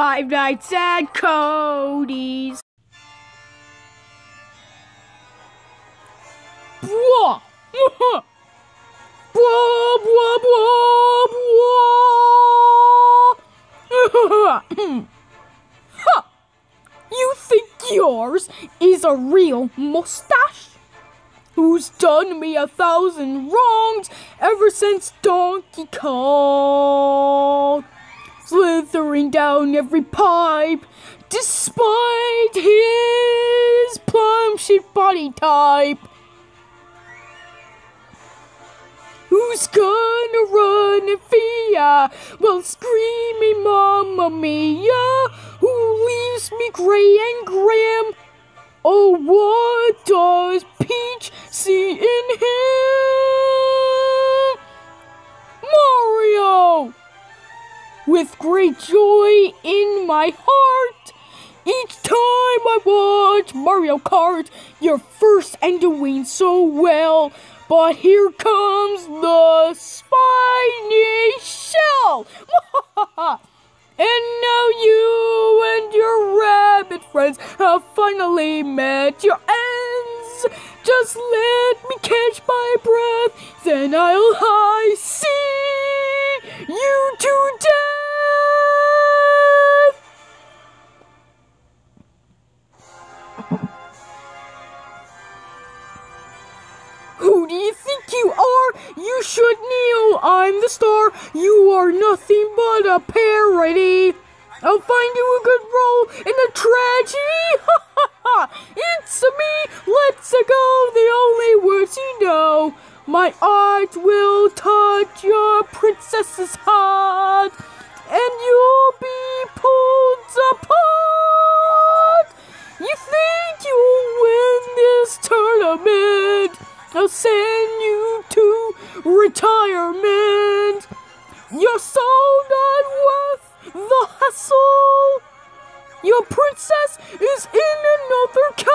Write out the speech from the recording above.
Five Nights at Cody's. Blah! blah, blah, blah, blah. huh. You think yours is a real mustache? Who's done me a thousand wrongs ever since Donkey Kong? Slithering down every pipe, despite his plum shaped body type. Who's gonna run and fear while screaming Mamma Mia? Who leaves me gray and grim? Oh, what does Peach see in him? With great joy in my heart, each time I watch Mario Kart, you're first and doing so well. But here comes the spiny shell! and now you and your rabbit friends have finally met your ends. Just let me catch my breath, then I'll high see you to You should kneel. I'm the star. You are nothing but a parody. I'll find you a good role in a tragedy. Ha ha ha! It's me. Let's go. The only words you know. My art will touch your princess's heart, and you'll be pulled apart. You think you'll win this tournament? I'll send you to retirement. You're so not worth the hassle. Your princess is in another castle.